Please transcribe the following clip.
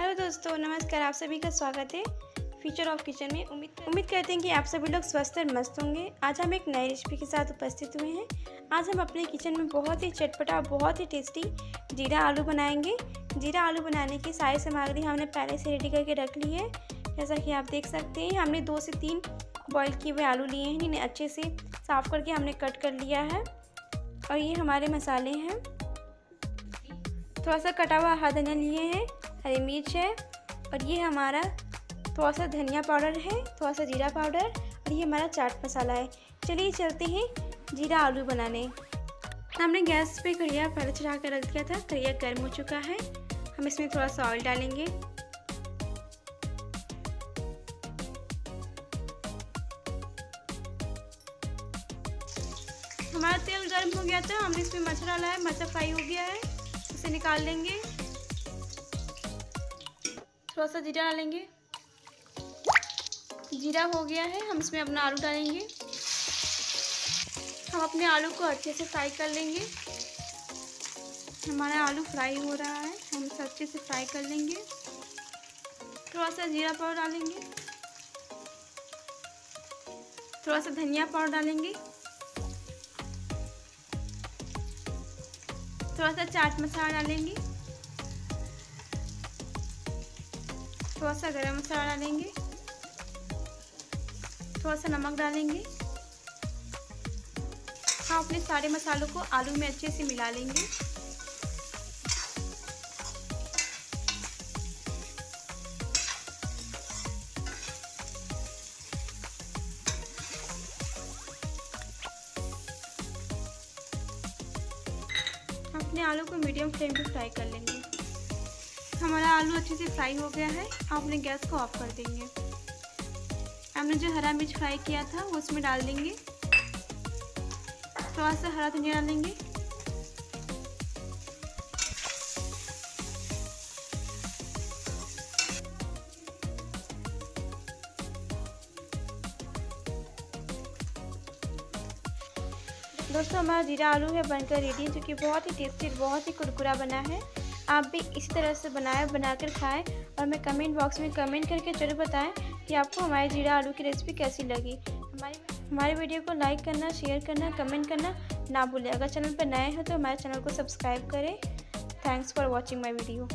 Hello दोस्तों, नमस्कार, आप सभी का स्वागत है फ्यूचर ऑफ़ किचन में। उम्मीद उम्मीद करते हैं कि आप सभी लोग स्वस्थ और मस्त होंगे। आज हम एक नई रेसिपी के साथ उपस्थित हुए हैं। आज हम अपने किचन में बहुत ही चटपटा और बहुत ही टेस्टी जीरा आलू बनाएँगे। जीरा आलू बनाने की सारी सामग्री हमने पहले से रेडी करके रख ली है। जैसा कि आप देख सकते हैं, हमने दो से तीन बॉयल किए हुए आलू लिए हैं। इन्हें अच्छे से साफ़ करके हमने कट कर लिया है। और ये हमारे मसाले हैं। थोड़ा सा कटा हुआ हरा धनिया लिए हैं। हरी मिर्च है और ये हमारा थोड़ा सा धनिया पाउडर है, थोड़ा सा जीरा पाउडर और ये हमारा चाट मसाला है। चलिए चलते हैं जीरा आलू बनाने। हमने गैस पे कढ़िया पहले चढ़ा कर रख दिया था कढ़िया गर्म हो चुका है। हम इसमें थोड़ा सा ऑयल डालेंगे। हमारा तेल गर्म हो गया था, हमने इसमें मच्छर डाला है मच्छर फ्राई हो गया है, उसे निकाल लेंगे। थोड़ा सा जीरा डालेंगे। जीरा हो गया है, हम इसमें अपना आलू डालेंगे। हम अपने आलू को अच्छे से फ्राई कर लेंगे। हमारा आलू फ्राई हो रहा है, हम इसे अच्छे से फ्राई कर लेंगे। थोड़ा सा जीरा पाउडर डालेंगे। थोड़ा सा धनिया पाउडर डालेंगे। थोड़ा सा चाट मसाला डालेंगे। थोड़ा सा गरम मसाला डालेंगे। थोड़ा सा नमक डालेंगे। हम अपने सारे मसालों को आलू में अच्छे से मिला लेंगे। अपने आलू को मीडियम फ्लेम पे फ्राई कर लेंगे। हमारा आलू अच्छे से फ्राई हो गया है। हम अपने गैस को ऑफ़ कर देंगे। हमने जो हरा मिर्च फ्राई किया था, वो उसमें डाल देंगे। थोड़ा सा हरा धनिया डालेंगे। दोस्तों, हमारा जीरा आलू है बनकर रेडी जो कि बहुत ही टेस्टी बहुत ही कुरकुरा बना है। आप भी इसी तरह से बनाए, बनाकर खाएँ और हमें कमेंट बॉक्स में कमेंट करके ज़रूर बताएँ कि आपको हमारे जीरा आलू की रेसिपी कैसी लगी। हमारी, हमारे वीडियो को लाइक करना शेयर करना कमेंट करना ना भूलें। अगर चैनल पर नए हैं तो हमारे चैनल को सब्सक्राइब करें। Thanks for watching my video